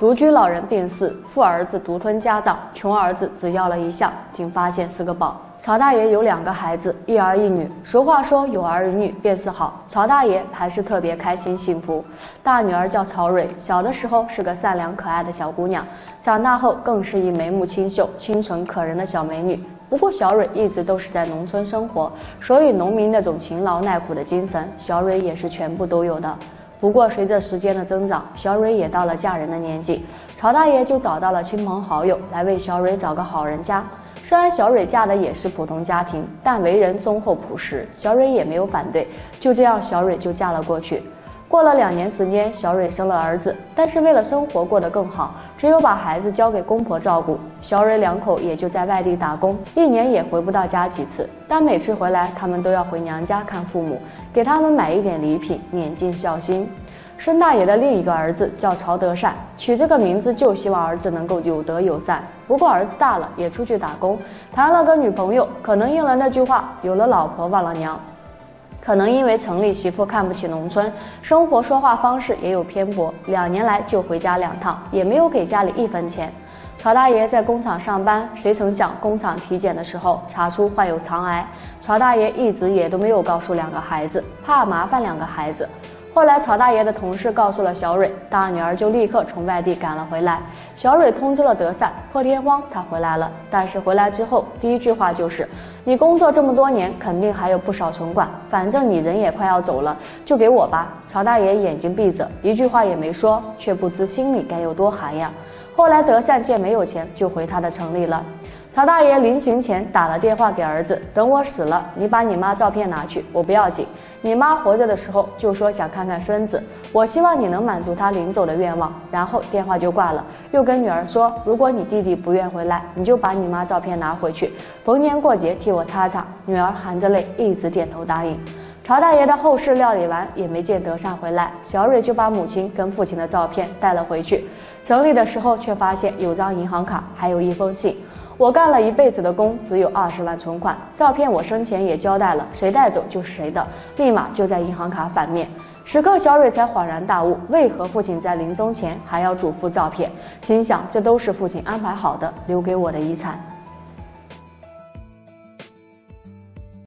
独居老人病逝，富儿子独吞家当，穷儿子只要了一项，竟发现是个宝。曹大爷有两个孩子，一儿一女。俗话说有儿有女便是好，曹大爷还是特别开心幸福。大女儿叫曹蕊，小的时候是个善良可爱的小姑娘，长大后更是一眉目清秀、清纯可人的小美女。不过小蕊一直都是在农村生活，所以农民那种勤劳耐苦的精神，小蕊也是全部都有的。不过随着时间的增长，小蕊也到了嫁人的年纪，曹大爷就找到了亲朋好友来为小蕊找个好人家。虽然小蕊嫁的也是普通家庭，但为人忠厚朴实，小蕊也没有反对。就这样，小蕊就嫁了过去。过了两年时间，小蕊生了儿子，但是为了生活过得更好，只有把孩子交给公婆照顾。小蕊两口也就在外地打工，一年也回不到家几次。但每次回来，他们都要回娘家看父母，给他们买一点礼品，免尽孝心。孙大爷的另一个儿子叫曹德善，取这个名字就希望儿子能够有德有善。不过儿子大了，也出去打工，谈了个女朋友，可能应了那句话：有了老婆忘了娘。可能因为城里媳妇看不起农村，生活说话方式也有偏颇，两年来就回家两趟，也没有给家里一分钱。曹大爷在工厂上班，谁曾想工厂体检的时候查出患有肠癌。曹大爷一直也都没有告诉两个孩子，怕麻烦两个孩子。后来，曹大爷的同事告诉了小蕊，大女儿就立刻从外地赶了回来。小蕊通知了德善，破天荒他回来了。但是回来之后，第一句话就是：“你工作这么多年，肯定还有不少存款，反正你人也快要走了，就给我吧。”曹大爷眼睛闭着，一句话也没说，却不知心里该有多寒呀。后来德善见没有钱，就回他的城里了。曹大爷临行前打了电话给儿子：“等我死了，你把你妈照片拿去，我不要紧。”你妈活着的时候就说想看看孙子，我希望你能满足她临走的愿望。然后电话就挂了，又跟女儿说，如果你弟弟不愿回来，你就把你妈照片拿回去，逢年过节替我擦擦。女儿含着泪一直点头答应。曹大爷的后事料理完，也没见德善回来，小蕊就把母亲跟父亲的照片带了回去。整理的时候却发现有张银行卡，还有一封信。我干了一辈子的工，只有二十万存款。照片我生前也交代了，谁带走就是谁的，密码就在银行卡反面。此刻，小蕊才恍然大悟，为何父亲在临终前还要嘱咐照片？心想，这都是父亲安排好的，留给我的遗产。